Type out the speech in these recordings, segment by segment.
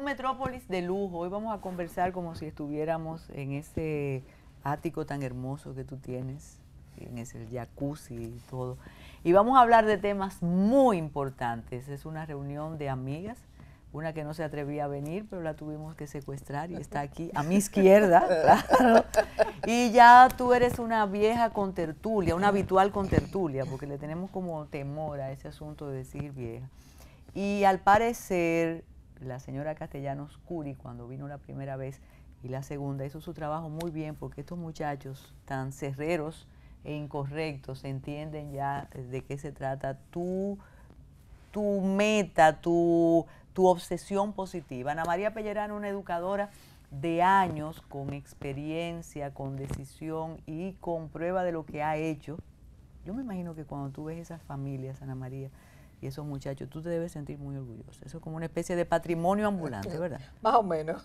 un metrópolis de lujo. Hoy vamos a conversar como si estuviéramos en ese ático tan hermoso que tú tienes, en ese jacuzzi y todo. Y vamos a hablar de temas muy importantes. Es una reunión de amigas, una que no se atrevía a venir, pero la tuvimos que secuestrar y está aquí a mi izquierda, claro. Y ya tú eres una vieja con tertulia, una habitual con tertulia, porque le tenemos como temor a ese asunto de decir vieja. Y al parecer, la señora Castellanos Curi, cuando vino la primera vez y la segunda, hizo su trabajo muy bien, porque estos muchachos tan cerreros e incorrectos entienden ya de qué se trata tu, tu meta, tu, tu obsesión positiva. Ana María Pellerano, una educadora de años con experiencia, con decisión y con prueba de lo que ha hecho. Yo me imagino que cuando tú ves esas familias, Ana María, y esos muchachos, tú te debes sentir muy orgullosa. Eso es como una especie de patrimonio ambulante, ¿verdad? Más o menos.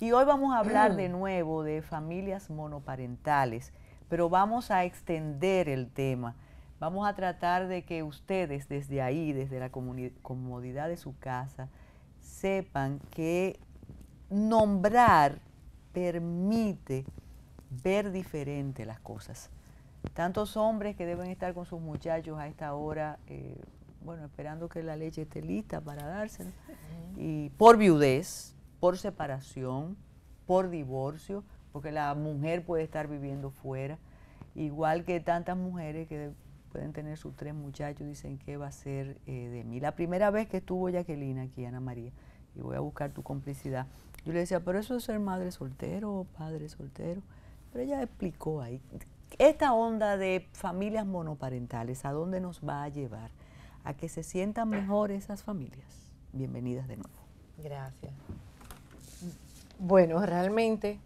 Y hoy vamos a hablar de nuevo de familias monoparentales, pero vamos a extender el tema. Vamos a tratar de que ustedes desde ahí, desde la comodidad de su casa, sepan que nombrar permite ver diferente las cosas. Tantos hombres que deben estar con sus muchachos a esta hora, eh, bueno, esperando que la leche esté lista para dársela, y por viudez, por separación, por divorcio, porque la mujer puede estar viviendo fuera, igual que tantas mujeres que pueden tener sus tres muchachos, dicen que va a ser eh, de mí. La primera vez que estuvo Jacqueline aquí, Ana María, y voy a buscar tu complicidad, yo le decía, pero eso es ser madre soltero o padre soltero. Pero ella explicó ahí, esta onda de familias monoparentales, ¿a dónde nos va a llevar? A que se sientan mejor esas familias. Bienvenidas de nuevo. Gracias. Bueno, realmente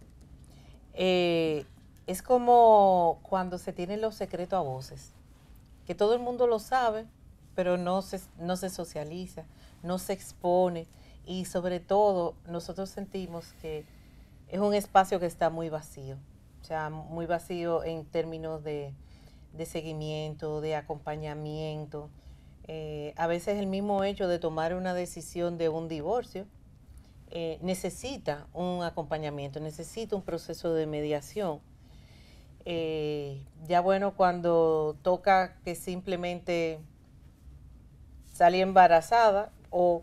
eh, es como cuando se tienen los secretos a voces, que todo el mundo lo sabe, pero no se, no se socializa, no se expone y sobre todo nosotros sentimos que es un espacio que está muy vacío, o sea, muy vacío en términos de, seguimiento, de acompañamiento. Eh, a veces el mismo hecho de tomar una decisión de un divorcio eh, necesita un acompañamiento, necesita un proceso de mediación. Eh, ya bueno, cuando toca que simplemente salí embarazada o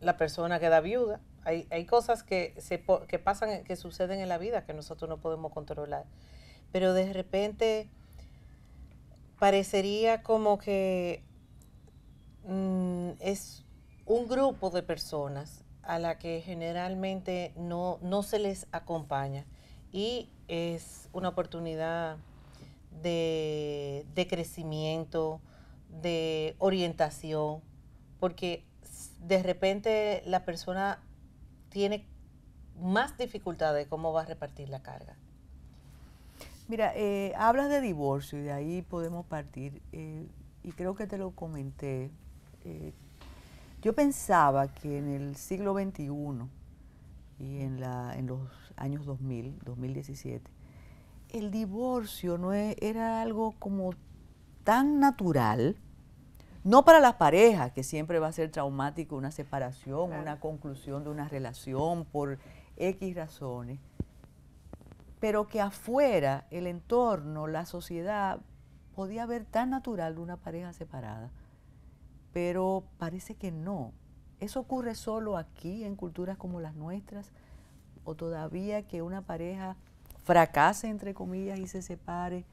la persona queda viuda. Hay, hay cosas que, se, que pasan, que suceden en la vida que nosotros no podemos controlar. Pero de repente parecería como que mm, es un grupo de personas a la que generalmente no, no se les acompaña y es una oportunidad de, de crecimiento, de orientación, porque de repente la persona tiene más dificultad de cómo va a repartir la carga. Mira, eh, hablas de divorcio y de ahí podemos partir. Eh, y creo que te lo comenté. Eh, yo pensaba que en el siglo XXI y en, la, en los años 2000, 2017, el divorcio no e, era algo como tan natural no para las parejas, que siempre va a ser traumático una separación, una conclusión de una relación por X razones, pero que afuera el entorno, la sociedad, podía ver tan natural una pareja separada, pero parece que no. ¿Eso ocurre solo aquí, en culturas como las nuestras? ¿O todavía que una pareja fracase, entre comillas, y se separe,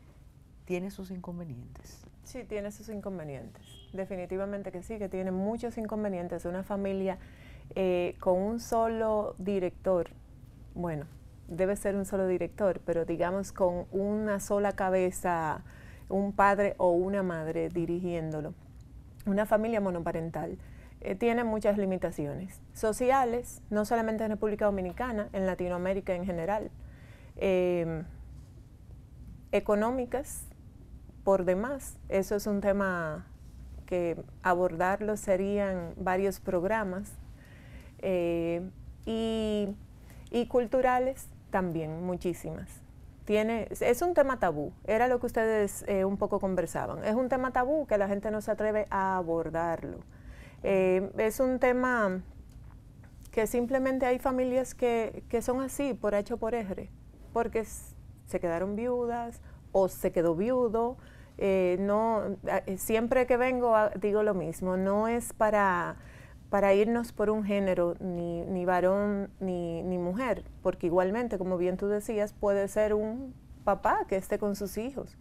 tiene sus inconvenientes? Sí, tiene sus inconvenientes. Definitivamente que sí, que tiene muchos inconvenientes. Una familia eh, con un solo director, bueno, debe ser un solo director, pero digamos con una sola cabeza, un padre o una madre dirigiéndolo. Una familia monoparental eh, tiene muchas limitaciones sociales, no solamente en República Dominicana, en Latinoamérica en general, eh, económicas, por demás. Eso es un tema que abordarlo serían varios programas. Eh, y, culturales también, muchísimas. Es un tema tabú, era lo que ustedes eh, un poco conversaban. Es un tema tabú que la gente no se atreve a abordarlo. Eh, es un tema que simplemente hay familias que, que son así, por H o por R, porque se quedaron viudas o se quedó viudo. Eh, no, siempre que vengo digo lo mismo, no es para, para irnos por un género, ni, ni varón ni, ni mujer, porque igualmente, como bien tú decías, puede ser un papá que esté con sus hijos,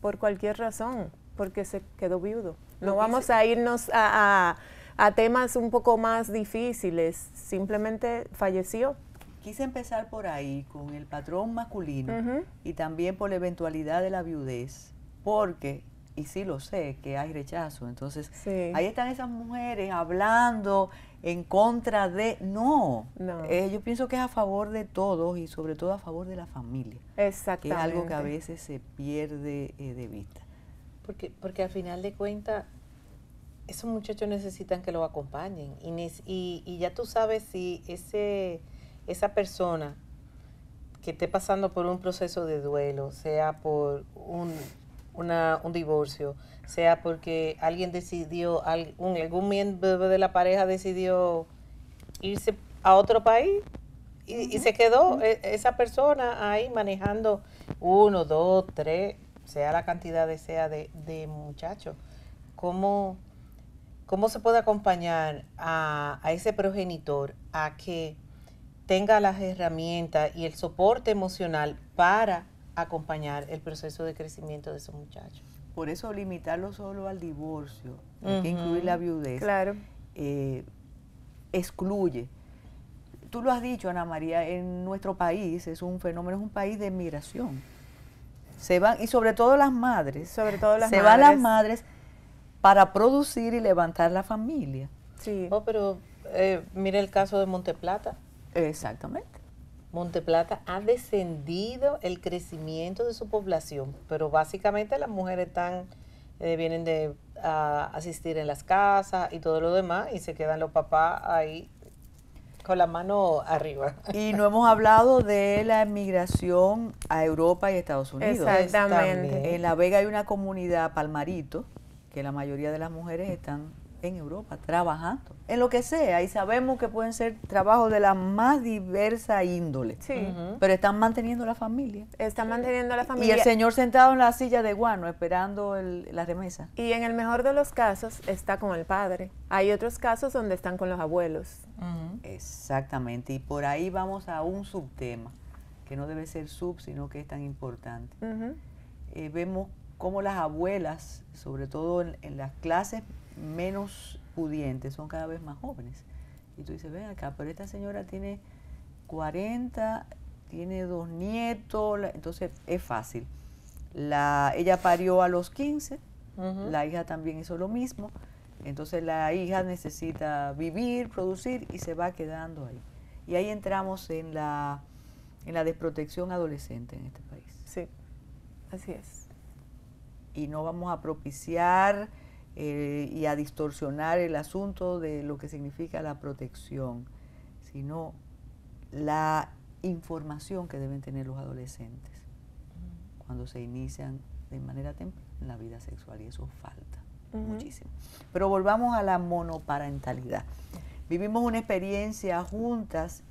por cualquier razón, porque se quedó viudo. No vamos a irnos a, a, temas un poco más difíciles, simplemente falleció. Quise empezar por ahí, con el patrón masculino y también por la eventualidad de la viudez, porque, y sí lo sé, que hay rechazo. Entonces, ahí están esas mujeres hablando en contra de... No, eh, yo pienso que es a favor de todos y sobre todo a favor de la familia. Exactamente. Que es algo que a veces se pierde eh, de vista. Porque, porque al final de cuentas, esos muchachos necesitan que los acompañen. Y, y, ya tú sabes si ese, esa persona que esté pasando por un proceso de duelo, sea por un, una, un divorcio, sea porque alguien decidió, algún miembro de la pareja decidió irse a otro país y, se quedó e, esa persona ahí manejando uno, dos, tres, sea la cantidad de sea de, de muchachos. ¿Cómo, ¿Cómo se puede acompañar a, ese progenitor a que tenga las herramientas y el soporte emocional para acompañar el proceso de crecimiento de esos muchachos? Por eso limitarlo solo al divorcio, hay que incluir la viudez, claro. Eh, excluye. Tú lo has dicho, Ana María, en nuestro país es un fenómeno, es un país de migración. Se van, y sobre todo las madres, sobre todo las se van las madres para producir y levantar la familia. Sí. Oh, pero eh, mire el caso de Monteplata. Exactamente. Monteplata ha descendido el crecimiento de su población, pero básicamente las mujeres están, eh, vienen de asistir en las casas y todo lo demás y se quedan los papás ahí con la mano arriba. Y no hemos hablado de la emigración a Europa y Estados Unidos. Exactamente. En La Vega hay una comunidad, Palmarito, que la mayoría de las mujeres están en Europa trabajando, en lo que sea, y sabemos que pueden ser trabajos de la más diversa índole, sí. pero están manteniendo la familia. Están manteniendo la familia. Y el señor sentado en la silla de guano esperando la remesa. Y en el mejor de los casos está con el padre. Hay otros casos donde están con los abuelos. Exactamente, y por ahí vamos a un subtema, que no debe ser sub, sino que es tan importante. Eh, vemos cómo las abuelas, sobre todo en, las clases menos pudientes, son cada vez más jóvenes. Y tú dices, ven acá, pero esta señora tiene 40, tiene dos nietos, entonces es fácil. La, ella parió a los 15, la hija también hizo lo mismo, entonces la hija necesita vivir, producir y se va quedando ahí. Y ahí entramos en la, en la desprotección adolescente en este país. Sí, así es y no vamos a propiciar eh, y a distorsionar el asunto de lo que significa la protección, sino la información que deben tener los adolescentes cuando se inician de manera temprana en la vida sexual y eso falta muchísimo. Pero volvamos a la monoparentalidad. Vivimos una experiencia juntas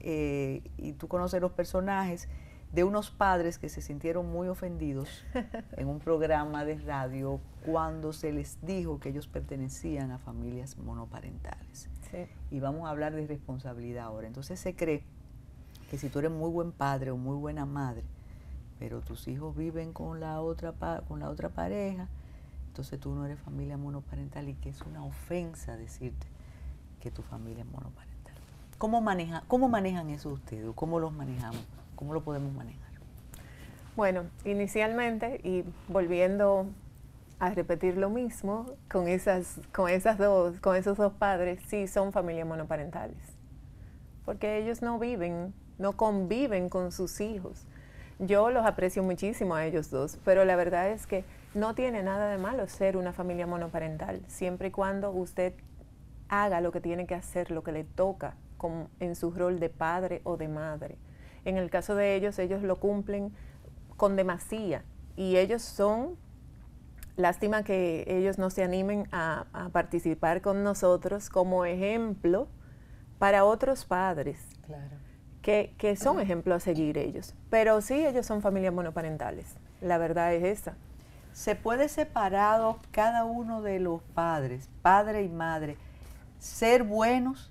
eh, y tú conoces los personajes de unos padres que se sintieron muy ofendidos en un programa de radio cuando se les dijo que ellos pertenecían a familias monoparentales. Y vamos a hablar de responsabilidad ahora. Entonces se cree que si tú eres muy buen padre o muy buena madre, pero tus hijos viven con la otra, con la otra pareja, entonces tú no eres familia monoparental y que es una ofensa decirte que tu familia es monoparental. ¿Cómo, maneja, cómo manejan eso ustedes? ¿Cómo los manejamos? ¿Cómo lo podemos manejar? Bueno, inicialmente, y volviendo a repetir lo mismo, con esas, con esas dos, con esos dos padres, sí son familias monoparentales. Porque ellos no viven, no conviven con sus hijos. Yo los aprecio muchísimo a ellos dos, pero la verdad es que no tiene nada de malo ser una familia monoparental, siempre y cuando usted haga lo que tiene que hacer, lo que le toca en su rol de padre o de madre. En el caso de ellos, ellos lo cumplen con demasía y ellos son, lástima que ellos no se animen a, participar con nosotros como ejemplo para otros padres. Claro. Que, que son ejemplos a seguir ellos. Pero sí, ellos son familias monoparentales. La verdad es esa. ¿Se puede separado cada uno de los padres, padre y madre, ser buenos,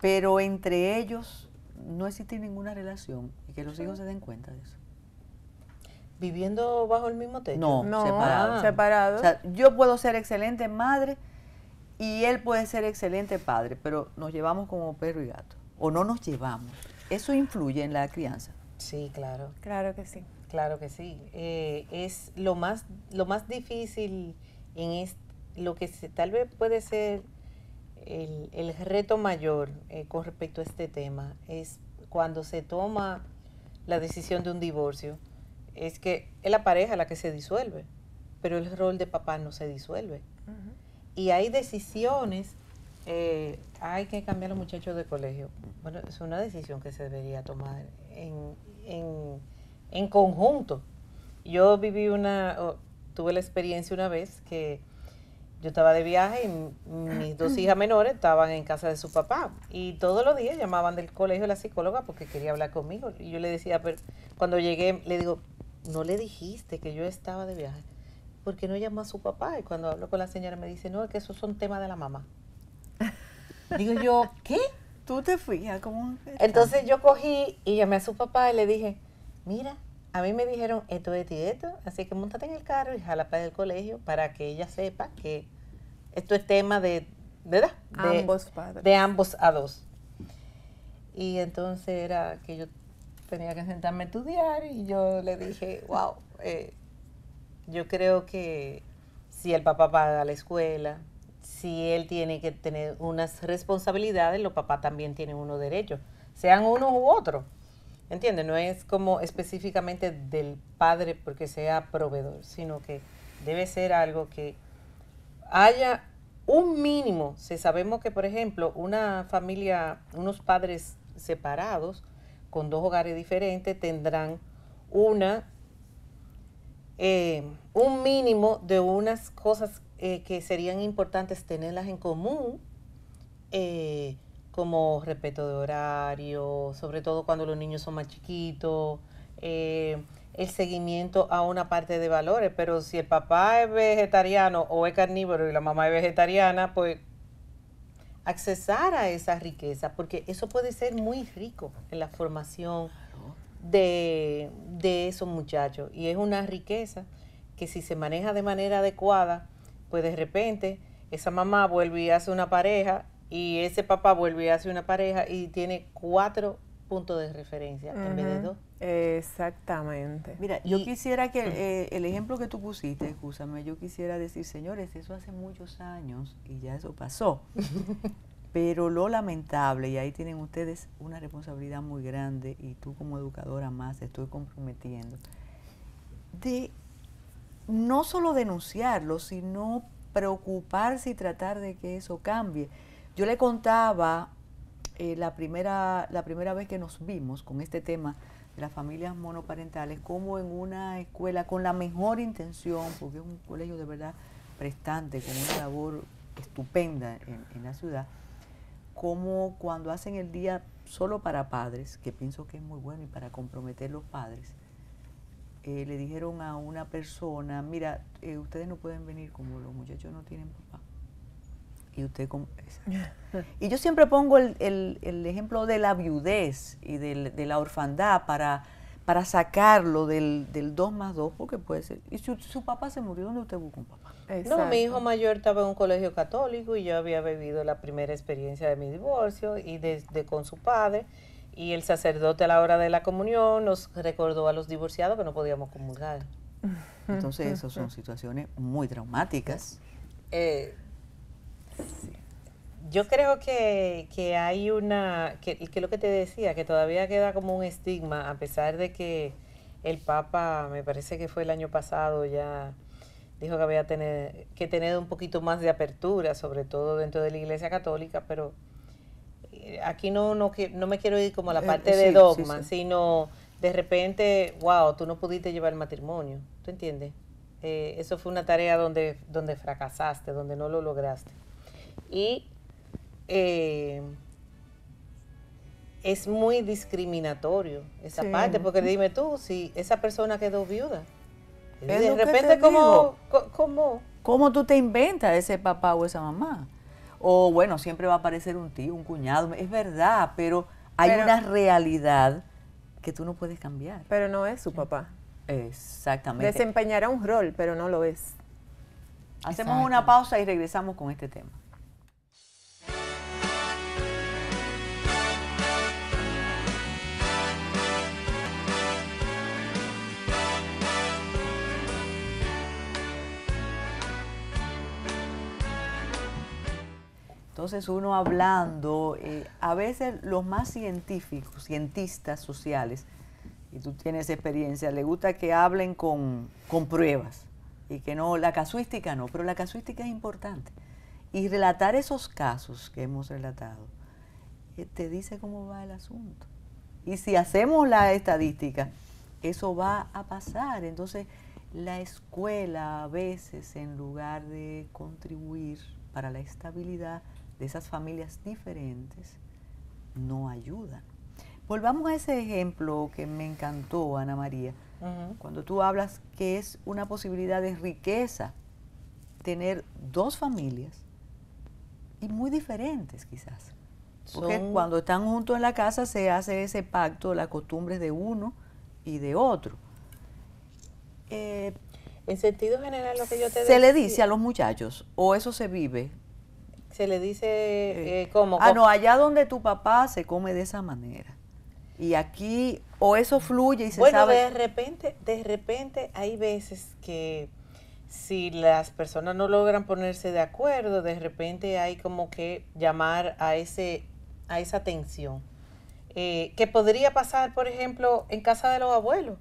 pero entre ellos no existe ninguna relación y que los hijos se den cuenta de eso? ¿Viviendo bajo el mismo techo? No, No, separado. Ah. separado. O sea, yo puedo ser excelente madre y él puede ser excelente padre, pero nos llevamos como perro y gato. O no nos llevamos. Eso influye en la crianza. Sí, claro. claro que sí. Claro que sí. Eh, es lo más, lo más difícil en es, lo que se, tal vez puede ser el, el reto mayor eh, con respecto a este tema es cuando se toma la decisión de un divorcio, es que es la pareja la que se disuelve, pero el rol de papá no se disuelve. Y hay decisiones, eh, hay que cambiar a los muchachos de colegio. Bueno, es una decisión que se debería tomar en, en, en conjunto. Yo viví una, tuve la experiencia una vez que yo estaba de viaje y mis dos hijas menores estaban en casa de su papá y todos los días llamaban del colegio a la psicóloga porque quería hablar conmigo y yo le decía, pero cuando llegué le digo, no le dijiste que yo estaba de viaje, ¿por qué no llamó a su papá? Y cuando hablo con la señora me dice, no, es que esos son temas de la mamá. Digo yo, ¿qué? Tú te como... Entonces yo cogí y llamé a su papá y le dije, mira, a mí me dijeron esto, esto y esto, así que montate en el carro y jala para el colegio para que ella sepa que esto es tema de, edad, de Ambos padres. de ambos a dos. Y entonces era que yo tenía que sentarme a estudiar y yo le dije, wow, eh, yo creo que si el papá paga la escuela, si él tiene que tener unas responsabilidades, los papás también tienen unos derechos, sean uno u otro. ¿Entiendes? No es como específicamente del padre porque sea proveedor, sino que debe ser algo que haya un mínimo. Si sabemos que, por ejemplo, una familia, unos padres separados con dos hogares diferentes tendrán una eh, un mínimo de unas cosas eh, que serían importantes tenerlas en común, eh, como respeto de horario, sobre todo cuando los niños son más chiquitos, eh, el seguimiento a una parte de valores, pero si el papá es vegetariano o es carnívoro y la mamá es vegetariana, pues accesar a esa riqueza, porque eso puede ser muy rico en la formación de, de esos muchachos. Y es una riqueza que si se maneja de manera adecuada, pues de repente esa mamá vuelve y hace una pareja y ese papá vuelve y hace una pareja y tiene cuatro puntos de referencia en vez de dos. Exactamente. Mira, yo Y- quisiera que eh, el ejemplo que tú pusiste, escúchame, yo quisiera decir, señores, eso hace muchos años y ya eso pasó. Pero lo lamentable, y ahí tienen ustedes una responsabilidad muy grande, y tú como educadora más, te estoy comprometiendo, de no solo denunciarlo, sino preocuparse y tratar de que eso cambie. Yo le contaba eh, la, primera, la primera vez que nos vimos con este tema de las familias monoparentales, como en una escuela con la mejor intención, porque es un colegio de verdad prestante, con una labor estupenda en, la ciudad, como cuando hacen el día solo para padres, que pienso que es muy bueno y para comprometer los padres, eh, le dijeron a una persona, mira, eh, ustedes no pueden venir como los muchachos no tienen papá. Y usted exacto. Y yo siempre pongo el, el- el ejemplo de la viudez y del- de la orfandad para, para sacarlo del, del 2 más 2, porque puede ser... Y si su papá se murió, ¿dónde usted busca un papá? No, mi hijo mayor estaba en un colegio católico y yo había vivido la primera experiencia de mi divorcio y desde con su padre. Y el sacerdote a la hora de la comunión nos recordó a los divorciados que no podíamos comulgar. Entonces, esas son situaciones muy traumáticas. Eh, yo creo que, que hay una, que, que lo que te decía, que todavía queda como un estigma, a pesar de que el Papa, me parece que fue el año pasado, ya dijo que había tener, que tener un poquito más de apertura, sobre todo dentro de la Iglesia Católica, pero eh, aquí no, no, no me quiero ir como a la Eh, parte sí, de sí, dogma, sí. sino de repente, wow, tú no pudiste llevar el matrimonio, ¿tú entiendes? Eh, eso fue una tarea donde, donde fracasaste, donde no lo lograste. Y eh, es muy discriminatorio esa parte, porque dime tú, si esa persona quedó viuda, de repente, ¿cómo, ¿cómo, ¿cómo tú te inventas ese papá o esa mamá? O bueno, siempre va a aparecer un tío, un cuñado, es verdad, pero hay una realidad que tú no puedes cambiar. Pero no es su papá. Exactamente. Desempeñará un rol, pero no lo es. Hacemos una pausa y regresamos con este tema. Entonces uno hablando, eh, a veces los más científicos, cientistas sociales, y tú tienes experiencia, le gusta que hablen con, con pruebas y que no, la casuística no, pero la casuística es importante. Y relatar esos casos que hemos relatado, eh, te dice cómo va el asunto. Y si hacemos la estadística, eso va a pasar. Entonces, la escuela a veces, en lugar de contribuir para la estabilidad, de esas familias diferentes no ayudan. Volvamos a ese ejemplo que me encantó, Ana María, cuando tú hablas que es una posibilidad de riqueza tener dos familias y muy diferentes quizás. Porque cuando están juntos en la casa se hace ese pacto, las costumbres de uno y de otro. Eh, en sentido general, lo que yo te Se le dice a los muchachos, o eso se vive se le dice eh, como... Ah, no, allá donde tu papá se come de esa manera. Y aquí, o eso fluye y se bueno, sabe... de repente, de repente hay veces que si las personas no logran ponerse de acuerdo, de repente hay como que llamar a, ese, a esa tensión. Eh, que podría pasar, por ejemplo, en casa de los abuelos.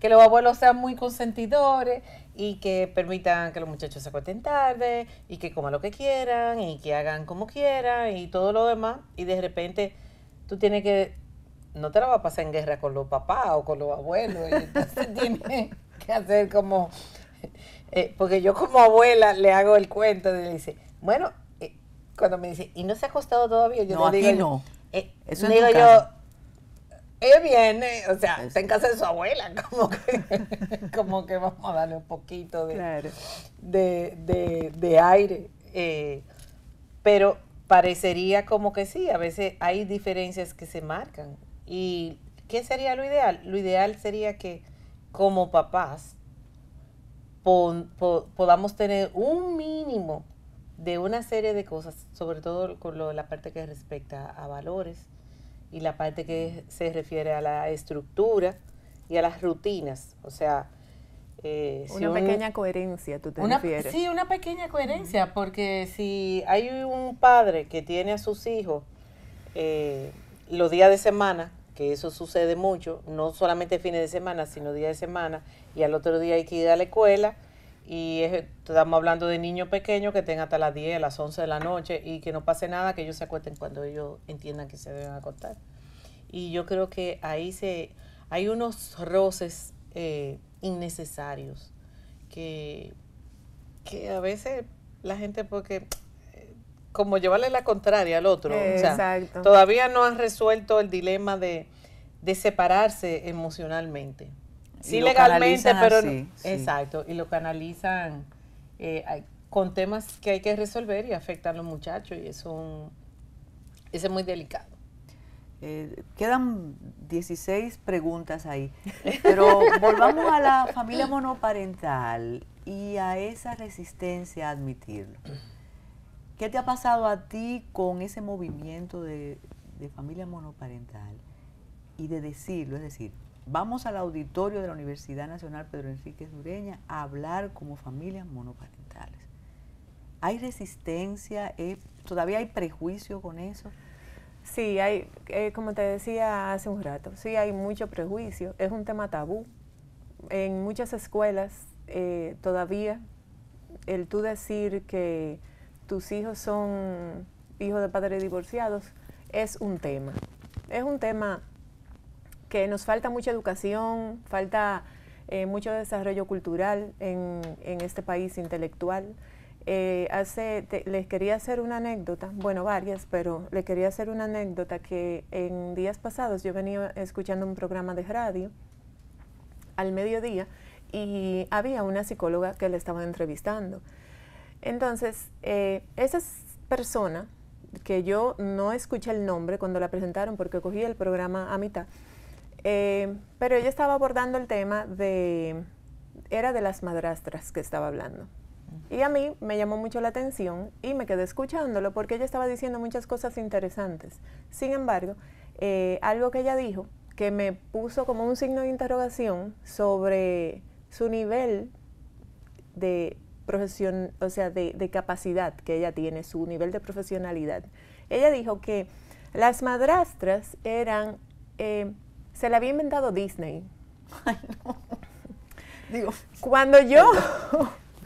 Que los abuelos sean muy consentidores y que permitan que los muchachos se acuesten tarde y que coman lo que quieran y que hagan como quieran y todo lo demás. Y de repente tú tienes que no te la vas a pasar en guerra con los papás o con los abuelos y entonces tienes que hacer como eh, porque yo como abuela le hago el cuento y le dice bueno eh, cuando me dice y no se ha acostado todavía yo no, le digo no. Eh, Eso digo yo ella viene, o sea, está en casa de su abuela, como que, como que vamos a darle un poquito de, de, aire. Eh, pero parecería como que sí, a veces hay diferencias que se marcan. ¿Y qué sería lo ideal? Lo ideal sería que como papás podamos tener un mínimo de una serie de cosas, sobre todo con lo, la parte que respecta a valores, y la parte que se refiere a la estructura y a las rutinas. O sea, eh, una pequeña coherencia, tú te refieres. Sí, una pequeña coherencia, porque si hay un padre que tiene a sus hijos eh, los días de semana, que eso sucede mucho, no solamente fines de semana, sino días de semana, y al otro día hay que ir a la escuela, y estamos hablando de niños pequeños que tengan hasta las 10, las 11 de la noche y que no pase nada, que ellos se acuesten cuando ellos entiendan que se deben acostar. Y yo creo que ahí se hay unos roces eh, innecesarios que, que a veces la gente porque eh, como llevarle la contraria al otro, todavía no han resuelto el dilema de, de separarse emocionalmente. Sí, legalmente, pero exacto, y lo canalizan eh, con temas que hay que resolver y afectan a los muchachos y eso, es muy delicado. Eh, quedan 16 preguntas ahí, pero volvamos a la familia monoparental y a esa resistencia a admitirlo. ¿Qué te ha pasado a ti con ese movimiento de, de familia monoparental y de decirlo? Es decir, vamos al auditorio de la Universidad Nacional Pedro Enrique Dureña a hablar como familias monoparentales. ¿Hay resistencia? ¿Eh, ¿Todavía hay prejuicio con eso? Sí, hay, eh, como te decía hace un rato, sí hay mucho prejuicio. Es un tema tabú. En muchas escuelas eh, todavía el tú decir que tus hijos son hijos de padres divorciados es un tema. Es un tema que nos falta mucha educación, falta eh, mucho desarrollo cultural en, este país intelectual. eh, hace, les quería hacer una anécdota, bueno, varias, pero le quería hacer una anécdota que en días pasados yo venía escuchando un programa de radio al mediodía y había una psicóloga que le estaban entrevistando. Entonces, eh, esa persona, que yo no escuché el nombre cuando la presentaron porque cogí el programa a mitad, eh, pero ella estaba abordando el tema de, era de las madrastras que estaba hablando. Y a mí me llamó mucho la atención y me quedé escuchándolo porque ella estaba diciendo muchas cosas interesantes. Sin embargo, eh, algo que ella dijo que me puso como un signo de interrogación sobre su nivel de profesión, o sea, de, capacidad que ella tiene, su nivel de profesionalidad. Ella dijo que las madrastras eran, eh, se la había inventado Disney. Digo, cuando yo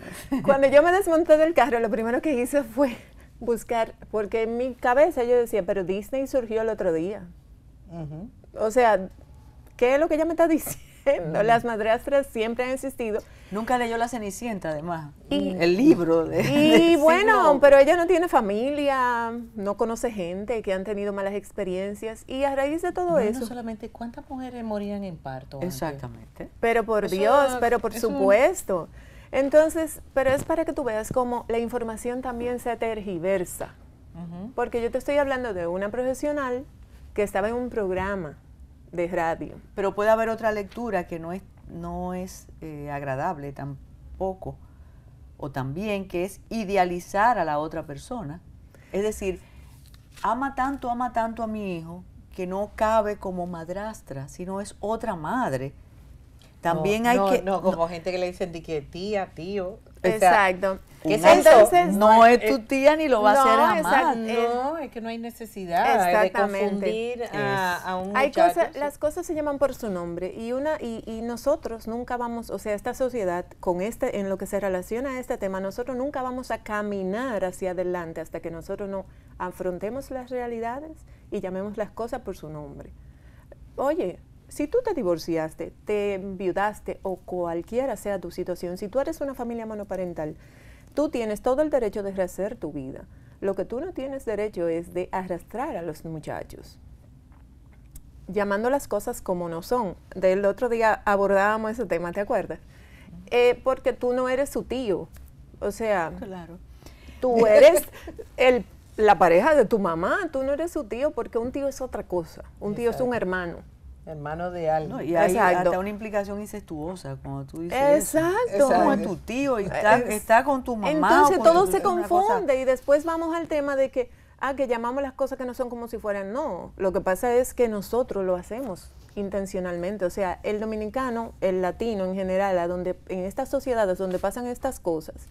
Cuando yo me desmonté del carro, lo primero que hice fue buscar, porque en mi cabeza yo decía, pero Disney surgió el otro día. O sea, ¿qué es lo que ella me está diciendo? Las madrastras siempre han existido. Nunca leyó La Cenicienta, además. el libro. De, y bueno, pero ella no tiene familia, no conoce gente que han tenido malas experiencias. Y a raíz de todo eso. No solamente, ¿cuántas mujeres morían en parto? Exactamente. Pero por Dios, pero por supuesto. Entonces, pero es para que tú veas cómo la información también se tergiversa. Porque yo te estoy hablando de una profesional que estaba en un programa de radio. Pero puede haber otra lectura que no es, no es eh, agradable tampoco, o también que es idealizar a la otra persona. Es decir, ama tanto, ama tanto a mi hijo que no cabe como madrastra, sino es otra madre también hay que... No, como gente que le dicen de que tía, tío. Exacto. ¿Qué es Entonces, no es tu tía ni lo va a hacer jamás. No, es que no hay necesidad de confundir a, un hay Cosas, las cosas se llaman por su nombre y una y, y, nosotros nunca vamos, o sea, esta sociedad con este en lo que se relaciona a este tema, nosotros nunca vamos a caminar hacia adelante hasta que nosotros no afrontemos las realidades y llamemos las cosas por su nombre. Oye, si tú te divorciaste, te enviudaste o cualquiera sea tu situación, si tú eres una familia monoparental, tú tienes todo el derecho de rehacer tu vida. Lo que tú no tienes derecho es de arrastrar a los muchachos, llamando las cosas como no son. Del otro día abordábamos ese tema, ¿te acuerdas? Eh, porque tú no eres su tío. O sea, claro. tú eres el, la pareja de tu mamá, tú no eres su tío porque un tío es otra cosa. Un tío es un hermano. Hermano de algo. y hay hasta una implicación incestuosa cuando tú dices Exacto. Como tu tío y está, con tu mamá. Entonces todo se confunde y después vamos al tema de que, ah, que llamamos las cosas que no son como si fueran. No, lo que pasa es que nosotros lo hacemos intencionalmente. O sea, el dominicano, el latino en general, a donde, en estas sociedades donde pasan estas cosas,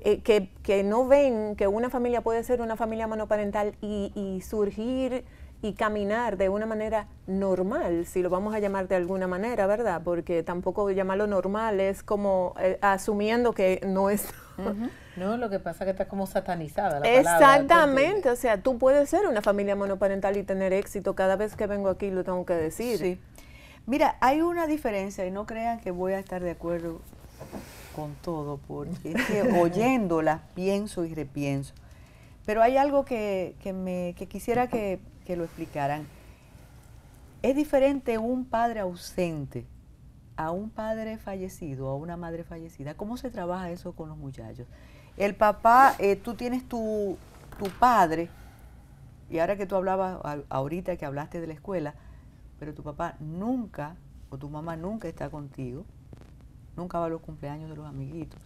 eh, que, que, no ven que una familia puede ser una familia monoparental y, y surgir y caminar de una manera normal, si lo vamos a llamar de alguna manera, ¿verdad? Porque tampoco llamarlo normal es como eh, asumiendo que no es... No, lo que pasa es que está como satanizada la Exactamente, o sea, tú puedes ser una familia monoparental y tener éxito. Cada vez que vengo aquí lo tengo que decir. Sí. Mira, hay una diferencia y no crean que voy a estar de acuerdo con todo, porque es que oyéndola pienso y repienso. Pero hay algo que, que, me, que quisiera que que lo explicaran. Es diferente un padre ausente a un padre fallecido, a una madre fallecida. ¿Cómo se trabaja eso con los muchachos? El papá, eh, tú tienes tu, tu padre, y ahora que tú hablabas, ahorita que hablaste de la escuela, pero tu papá nunca, o tu mamá nunca está contigo, nunca va a los cumpleaños de los amiguitos,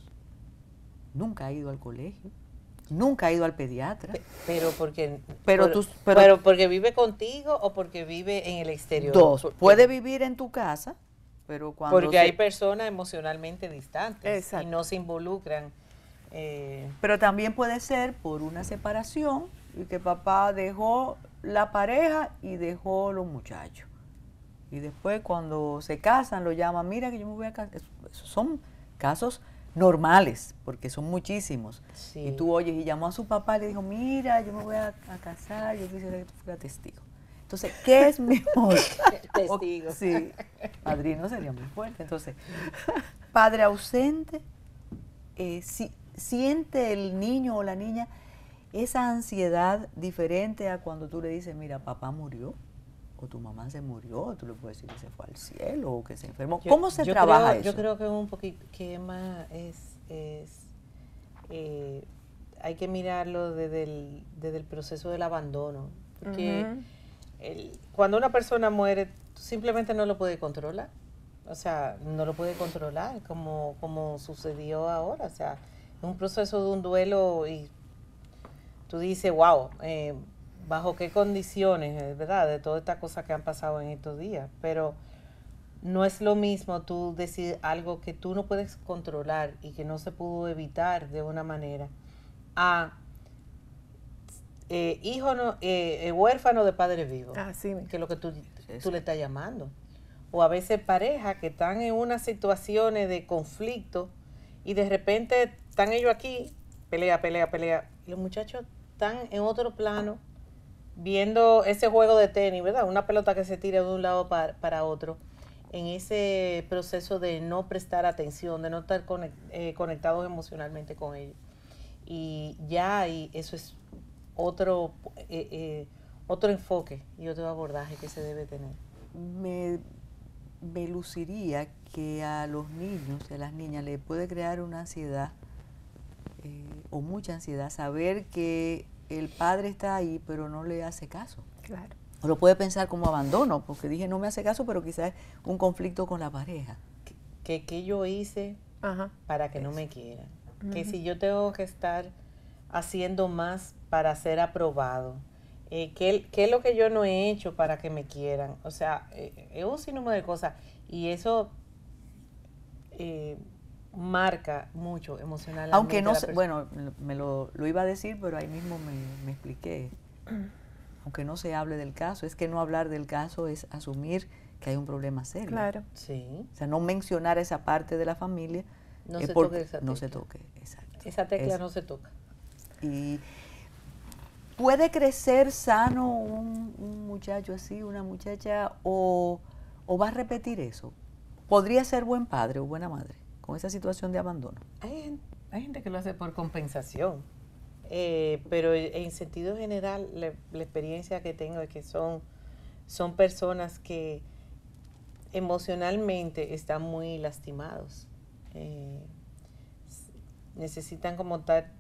nunca ha ido al colegio Nunca ha ido al pediatra. Pero porque pero, pero, porque vive contigo o porque vive en el exterior. Dos. Puede vivir en tu casa, pero cuando porque hay personas emocionalmente distantes y no se involucran. Eh, pero también puede ser por una separación y que papá dejó la pareja y dejó los muchachos. Y después cuando se casan lo llaman, mira que yo me voy a casar. Son casos normales, porque son muchísimos. Y tú oyes y llamó a su papá y le dijo, mira, yo me voy a, casar, yo quisiera que tú fueras testigo. Entonces, ¿qué es mejor? testigo. sí, padrino sería muy fuerte. Entonces, padre ausente, eh, si, siente el niño o la niña esa ansiedad diferente a cuando tú le dices, mira, papá murió, o tu mamá se murió, tú le puedes decir que se fue al cielo, o que se enfermó. ¿Cómo se trabaja eso? Yo creo que un poquito, que más es, eh, hay que mirarlo desde el, desde el proceso del abandono, porque cuando una persona muere, simplemente no lo puede controlar. O sea, no lo puede controlar como, como sucedió ahora. O sea, es un proceso de un duelo y tú dices, wow, eh, bajo qué condiciones, eh, ¿verdad? De todas estas cosas que han pasado en estos días. Pero no es lo mismo tú decir algo que tú no puedes controlar y que no se pudo evitar de una manera a eh, hijo no, eh, huérfano de padre vivo, ah, que es lo que tú, tú le estás llamando. O a veces parejas que están en unas situaciones de conflicto y de repente están ellos aquí, pelea, pelea, pelea, y los muchachos están en otro plano viendo ese juego de tenis, ¿verdad? Una pelota que se tira de un lado para, otro, en ese proceso de no prestar atención, de no estar eh, conectados emocionalmente con ellos. Y ya y eso es otro, eh, eh, otro enfoque y otro abordaje que se debe tener. Me, me luciría que a los niños y a las niñas le puede crear una ansiedad o mucha ansiedad saber que el padre está ahí, pero no le hace caso. Claro. O lo puede pensar como abandono, porque dije no me hace caso, pero quizás un conflicto con la pareja. Que, que yo hice para que no me quieran. Que si yo tengo que estar haciendo más para ser aprobado. Eh, ¿qué, es lo que yo no he hecho para que me quieran? O sea, eh, es un sinnúmero de cosas. Y eso eh, marca mucho emocionalmente. Aunque no, se, bueno, me lo, iba a decir, pero ahí mismo me, expliqué. Aunque no se hable del caso, es que no hablar del caso es asumir que hay un problema serio. Claro. Sí. O sea, no mencionar esa parte de la familia. No se toque esa No se toque, exacto. Esa tecla no se toca. Y puede crecer sano un, muchacho así, una muchacha, o, o va a repetir eso. Podría ser buen padre o buena madre con esa situación de abandono? Hay, gente que lo hace por compensación, eh, pero en sentido general la, experiencia que tengo es que son, son personas que emocionalmente están muy lastimados. Eh, necesitan como estar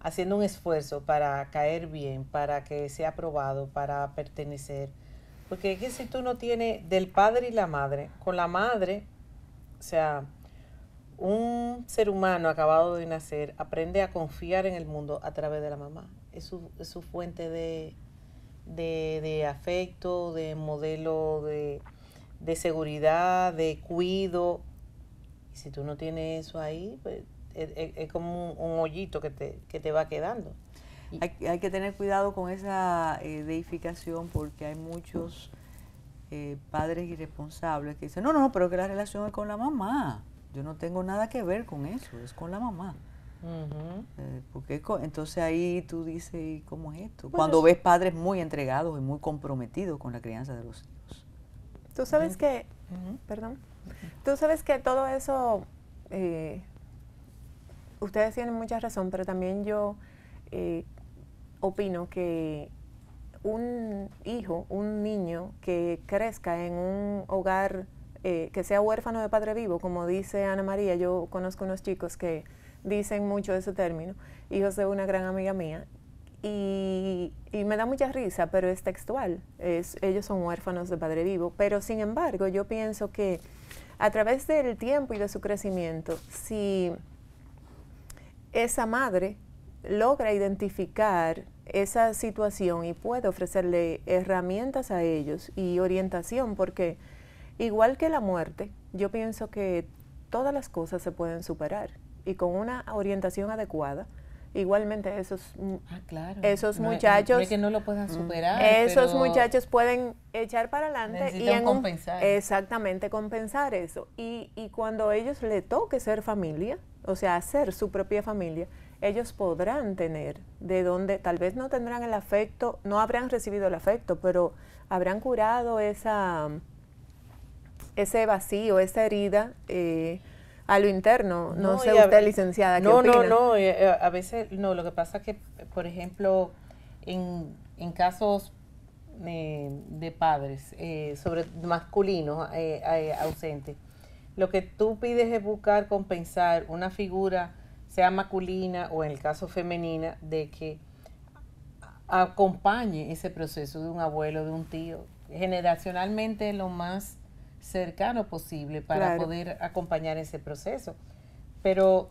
haciendo un esfuerzo para caer bien, para que sea aprobado, para pertenecer. Porque es que si tú no tienes del padre y la madre, con la madre, o sea, un ser humano acabado de nacer aprende a confiar en el mundo a través de la mamá. Es su, su fuente de, de, afecto, de modelo de, seguridad, de cuido. Y si tú no tienes eso ahí, pues es, como un, hoyito que te, que te va quedando. Hay, hay, que tener cuidado con esa eh, deificación porque hay muchos eh, padres irresponsables que dicen, no, no, pero que la relación es con la mamá. Yo no tengo nada que ver con eso, es con la mamá. Eh, porque entonces ahí tú dices, ¿cómo es esto? Cuando ves padres muy entregados y muy comprometidos con la crianza de los hijos. Tú sabes que, perdón, tú sabes que todo eso, eh, ustedes tienen mucha razón, pero también yo eh, opino que un hijo, un niño que crezca en un hogar eh, que sea huérfano de padre vivo, como dice Ana María, yo conozco unos chicos que dicen mucho ese término, hijos de una gran amiga mía, y, me da mucha risa, pero es textual, es, ellos son huérfanos de padre vivo, pero sin embargo yo pienso que a través del tiempo y de su crecimiento, si esa madre logra identificar esa situación y puede ofrecerle herramientas a ellos y orientación, porque Igual que la muerte, yo pienso que todas las cosas se pueden superar y con una orientación adecuada. Igualmente esos, ah, esos muchachos... que no lo puedan mm. superar. Esos muchachos pueden echar para adelante y en compensar. exactamente, compensar eso. Y, y cuando a ellos le toque ser familia, o sea, hacer su propia familia, ellos podrán tener de donde tal vez no tendrán el afecto, no habrán recibido el afecto, pero habrán curado esa ese vacío, esa herida, eh, a lo interno. No, sé usted, licenciada, ¿qué No, no, no. Eh, eh, a veces, no. Lo que pasa es que, por ejemplo, en, en casos de padres, eh, sobre masculinos ausentes, lo que tú pides es buscar compensar una figura, sea masculina o en el caso femenina, de que acompañe ese proceso de un abuelo, de un tío, generacionalmente lo más cercano posible para poder acompañar ese proceso. Pero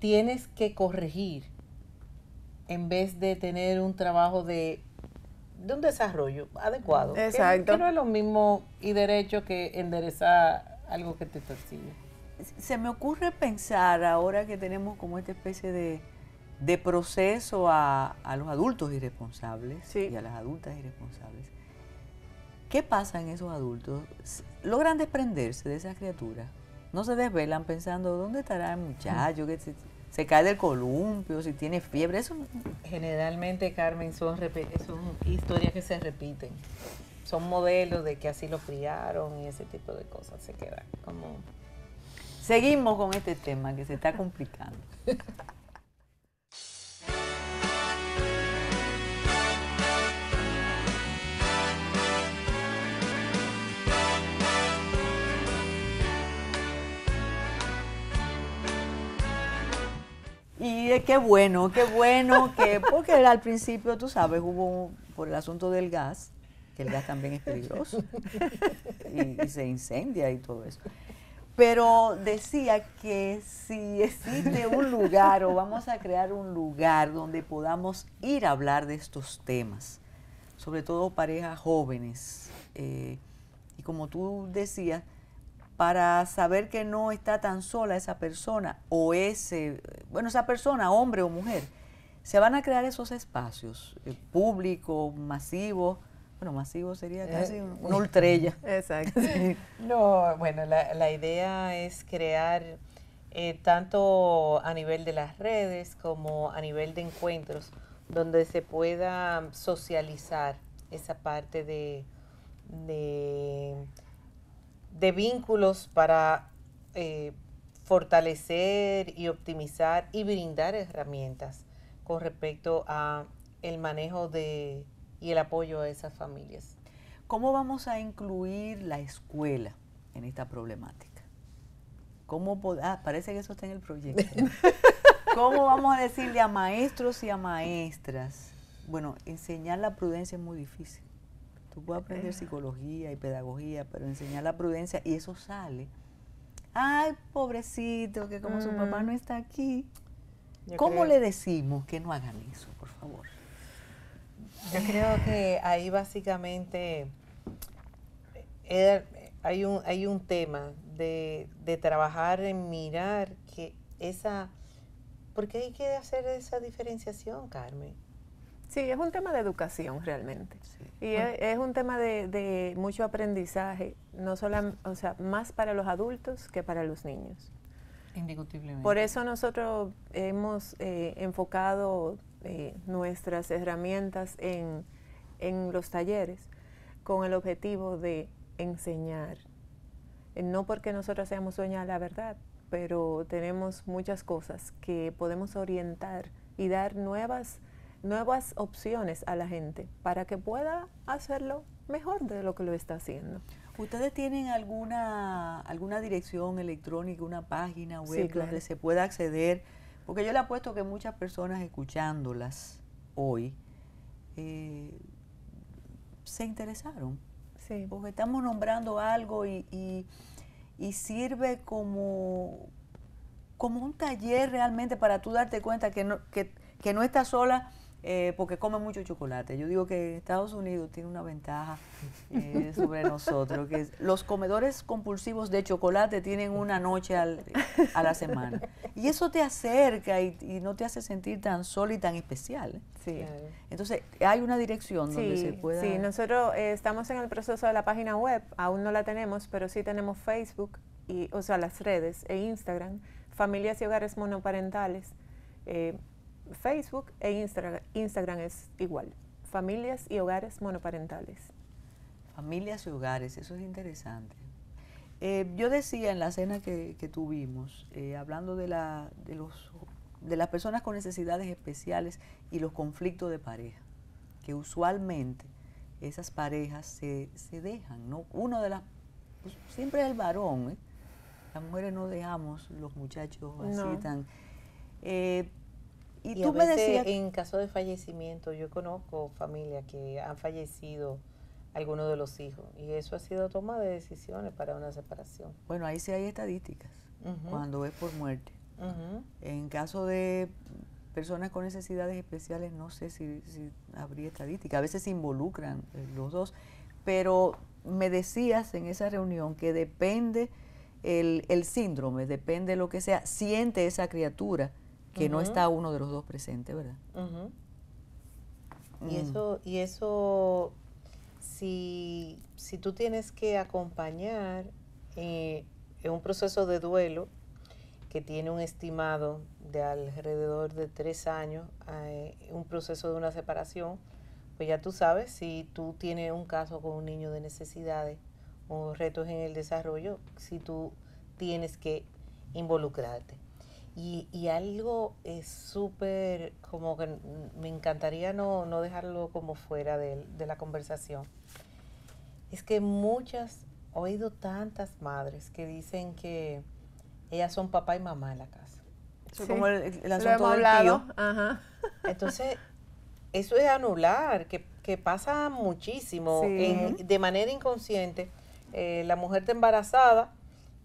tienes que corregir en vez de tener un trabajo de, de un desarrollo adecuado. Exacto. Que, no es lo mismo y derecho que enderezar algo que te persigue. Se me ocurre pensar ahora que tenemos como esta especie de, de proceso a, a, los adultos irresponsables y a las adultas irresponsables ¿Qué pasa en esos adultos? ¿Logran desprenderse de esa criatura? ¿No se desvelan pensando dónde estará el muchacho? Que se, cae del columpio, si tiene fiebre. Eso Generalmente, Carmen, son, son historias que se repiten. Son modelos de que así lo criaron y ese tipo de cosas se quedan como... Seguimos con este tema que se está complicando. Qué bueno, qué bueno que, porque al principio, tú sabes, hubo por el asunto del gas, que el gas también es peligroso y, se incendia y todo eso. Pero decía que si existe un lugar o vamos a crear un lugar donde podamos ir a hablar de estos temas, sobre todo parejas jóvenes, eh, y como tú decías, para saber que no está tan sola esa persona o ese, bueno, esa persona, hombre o mujer. Se van a crear esos espacios eh, públicos, masivos. Bueno, masivo sería eh, casi una ultrella. Exacto. no, bueno, la, idea es crear eh, tanto a nivel de las redes como a nivel de encuentros donde se pueda socializar esa parte de de vínculos para eh, fortalecer y optimizar y brindar herramientas con respecto a el manejo de y el apoyo a esas familias. ¿Cómo vamos a incluir la escuela en esta problemática? ¿Cómo ah, parece que eso está en el proyecto. ¿Cómo vamos a decirle a maestros y a maestras? Bueno, enseñar la prudencia es muy difícil. Tú puedes aprender psicología y pedagogía, pero enseñar la prudencia y eso sale. Ay, pobrecito, que como su papá no mm. está aquí. ¿Cómo le decimos que no hagan eso, por favor? Yo creo que ahí básicamente eh, hay, un, hay un tema de, de trabajar en mirar que esa... porque hay que hacer esa diferenciación, Carmen? Sí, es un tema de educación realmente. Y es, un tema de, mucho aprendizaje, no solo, o sea, más para los adultos que para los niños. Indiscutiblemente. Por eso nosotros hemos eh, enfocado eh, nuestras herramientas en, en, los talleres con el objetivo de enseñar. Eh, no porque nosotros seamos dueñas de la verdad, pero tenemos muchas cosas que podemos orientar y dar nuevas nuevas opciones a la gente para que pueda hacerlo mejor de lo que lo está haciendo. ¿Ustedes tienen alguna, alguna dirección electrónica, una página web donde se pueda acceder? Porque yo le apuesto que muchas personas escuchándolas hoy eh, se interesaron. Sí. Porque estamos nombrando algo y, y, sirve como, como un taller realmente para tú darte cuenta que no, que, que no estás sola eh, porque come mucho chocolate. Yo digo que Estados Unidos tiene una ventaja eh, sobre nosotros, que los comedores compulsivos de chocolate tienen una noche a la semana. Y eso te acerca y, no te hace sentir tan solo y tan especial. Sí. Entonces, hay una dirección donde se pueda... Sí, nosotros eh, estamos en el proceso de la página web, aún no la tenemos, pero sí tenemos Facebook, y, o sea, las redes e Instagram, Familias y Hogares Monoparentales. Facebook e Instagram, Instagram es igual. Familias y hogares monoparentales. Familias y hogares, eso es interesante. Eh, yo decía en la cena que, tuvimos, eh, hablando de, la, de, los, de las personas con necesidades especiales y los conflictos de pareja, que usualmente esas parejas se, se dejan, ¿no? Uno de las, pues, siempre es el varón, ¿eh? las mujeres no dejamos los muchachos así tan... y, tú me decías... En caso de fallecimiento, yo conozco familias que han fallecido alguno de los hijos. Y eso ha sido toma de decisiones para una separación. Bueno, ahí sí hay estadísticas, cuando es por muerte. En caso de personas con necesidades especiales, no sé si, habría estadística. A veces se involucran eh, los dos. Pero me decías en esa reunión que depende el, el síndrome, depende lo que sea, siente esa criatura que no está uno de los dos presente, ¿verdad? Y mm. eso, y eso si, si tú tienes que acompañar eh, en un proceso de duelo que tiene un estimado de alrededor de tres años, eh, un proceso de una separación, pues ya tú sabes, si tú tienes un caso con un niño de necesidades o retos en el desarrollo, si tú tienes que involucrarte. Y, y algo es súper, como que me encantaría no, no dejarlo como fuera de, de la conversación es que muchas, he oído tantas madres que dicen que ellas son papá y mamá en la casa. Eso como el, asunto del tío. Entonces, eso es anular, que, pasa muchísimo de manera inconsciente. Eh, la mujer está embarazada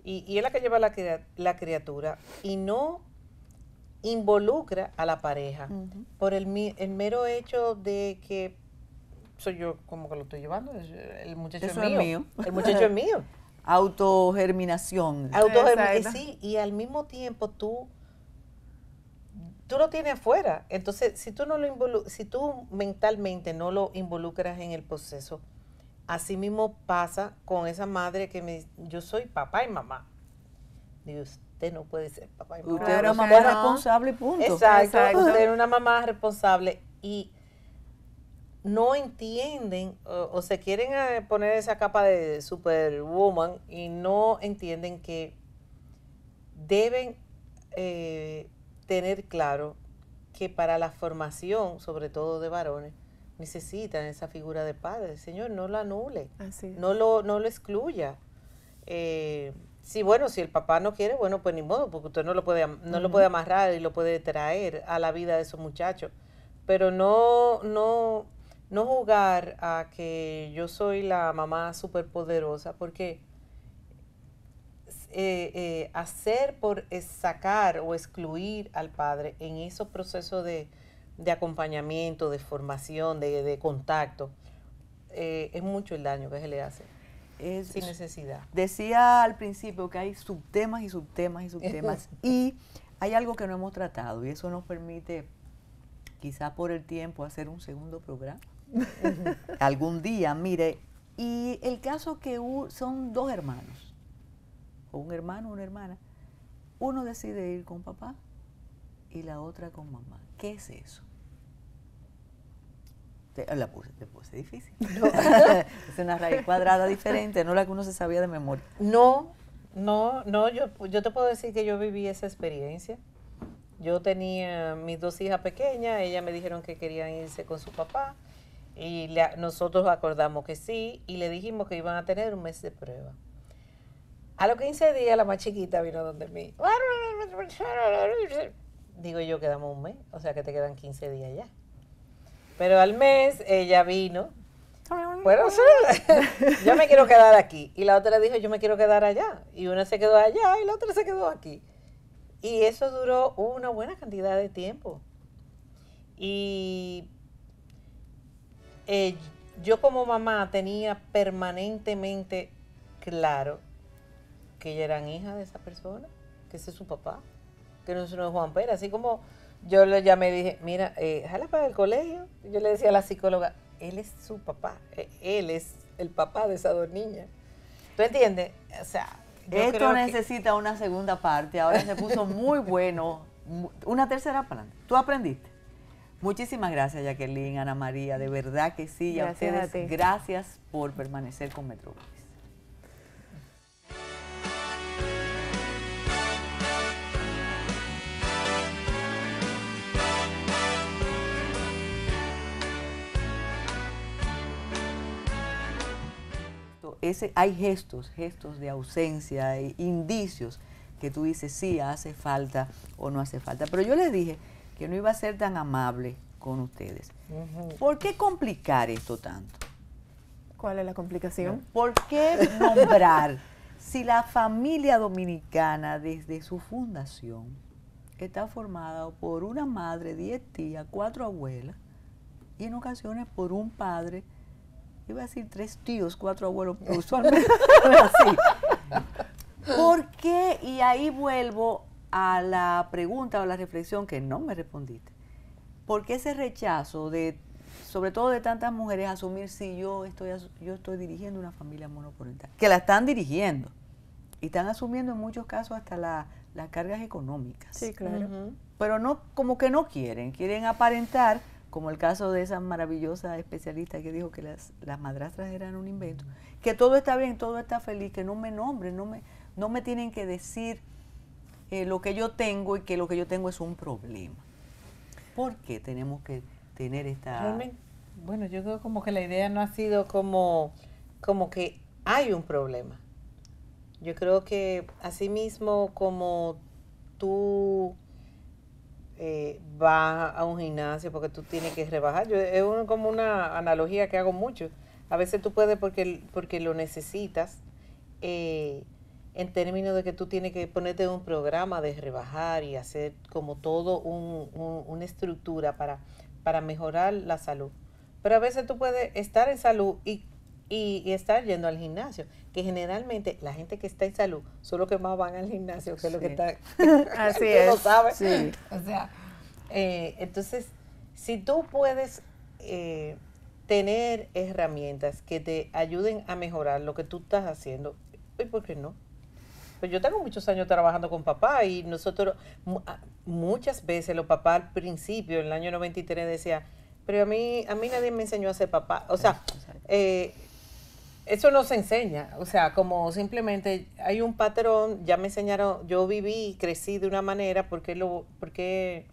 y, y, es la que lleva la, la criatura y no involucra a la pareja por el, el mero hecho de que soy yo como que lo estoy llevando, el muchacho es, mío. El muchacho es mío. Autogerminación. Autogerminación, sí, y al mismo tiempo tú tú lo tienes afuera. Entonces, si tú no lo si tú mentalmente no lo involucras en el proceso, así mismo pasa con esa madre que me dice, yo soy papá y mamá. Digo, usted no puede ser papá y mamá. Usted era mamá responsable, punto. Exacto, usted era una mamá responsable y no entienden o, se quieren eh, poner esa capa de superwoman y no entienden que deben eh, tener claro que para la formación, sobre todo de varones, necesitan esa figura de padre. Señor, no lo anule, no lo, no lo excluya. Eh, sí, bueno, si el papá no quiere, bueno, pues ni modo, porque usted no lo puede, no lo puede amarrar y lo puede traer a la vida de esos muchachos. Pero no, no, no jugar a que yo soy la mamá superpoderosa, porque eh, eh, hacer por sacar o excluir al padre en esos procesos de, acompañamiento, de formación, de, contacto, eh, es mucho el daño que se le hace. sin necesidad. Decía al principio que hay subtemas y subtemas y subtemas y hay algo que no hemos tratado y eso nos permite, quizá por el tiempo, hacer un segundo programa algún día, mire, y el caso que son dos hermanos, o un hermano una hermana, uno decide ir con papá y la otra con mamá. ¿Qué es eso? La puse, te puse difícil. es una raíz cuadrada diferente, no la que uno se sabía de memoria. No, no, no, yo, yo te puedo decir que yo viví esa experiencia. Yo tenía mis dos hijas pequeñas, ellas me dijeron que querían irse con su papá. Y nosotros acordamos que sí y le dijimos que iban a tener un mes de prueba. A los 15 días la más chiquita vino donde mí. Digo yo, quedamos un mes, o sea que te quedan 15 días ya. Pero al mes ella vino. Bueno, yo me quiero quedar aquí. Y la otra dijo, yo me quiero quedar allá. Y una se quedó allá y la otra se quedó aquí. Y eso duró una buena cantidad de tiempo. Y eh, yo como mamá tenía permanentemente claro que ella eran hija de esa persona, que ese es su papá, que no es Juan Pérez. Así como yo le llamé y dije, mira, eh, jala para el colegio. Yo le decía a la psicóloga, él es su papá, eh, él es el papá de esas dos niñas. ¿Tú entiendes? O sea, esto necesita una segunda parte. Ahora se puso muy bueno. Una tercera planta. ¿Tú aprendiste? Muchísimas gracias, Jacqueline, Ana María, de verdad que sí. a ustedes, gracias por permanecer con Metrópolis. Ese, hay gestos, gestos de ausencia, e indicios que tú dices, sí, hace falta o no hace falta. Pero yo les dije que no iba a ser tan amable con ustedes. ¿Por qué complicar esto tanto? ¿Cuál es la complicación? ¿Por qué nombrar si la familia dominicana desde su fundación está formada por una madre, diez tías, cuatro abuelas y en ocasiones por un padre, iba a decir tres tíos, cuatro abuelos, pero usualmente así. ¿Por qué? Y ahí vuelvo a la pregunta o la reflexión que no me respondiste. ¿Por qué ese rechazo de, sobre todo de tantas mujeres, asumir si yo estoy, yo estoy dirigiendo una familia monoparental? Que la están dirigiendo y están asumiendo en muchos casos hasta las cargas económicas. Sí, claro. Pero no, como que no quieren, quieren aparentar, como el caso de esa maravillosa especialista que dijo que las, las madrastras eran un invento, que todo está bien, todo está feliz, que no me nombren, no me, no me tienen que decir eh, lo que yo tengo y que lo que yo tengo es un problema. ¿Por qué tenemos que tener esta... bueno, yo creo como que la idea no ha sido como, como que hay un problema. Yo creo que así mismo como tú vas a un gimnasio porque tú tienes que rebajar, yo, es como una analogía que hago mucho. A veces tú puedes porque, porque lo necesitas, eh, en términos de que tú tienes que ponerte un programa de rebajar y hacer como todo un, una estructura para, para mejorar la salud. Pero a veces tú puedes estar en salud y, y, estar yendo al gimnasio, que generalmente la gente que está en salud son los que más van al gimnasio que lo que está... Así es. Sí. O sea, eh, entonces, si tú puedes eh, tener herramientas que te ayuden a mejorar lo que tú estás haciendo, ¿y por qué no? Pues yo tengo muchos años trabajando con papá y nosotros ah, muchas veces los papás al principio, en el año 93, decían, pero a mí, a mí nadie me enseñó a ser papá. O sea, eh, eso no se enseña. O sea, como simplemente hay un patrón, ya me enseñaron, yo viví y crecí de una manera, ¿por qué lo, por qué,